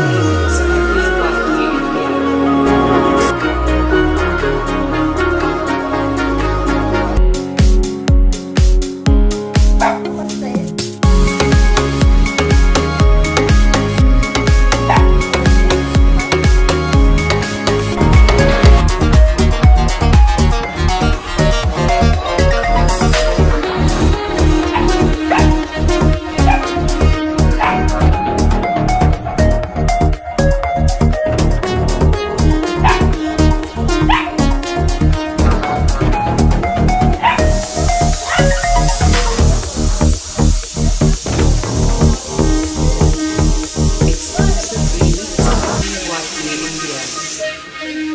oh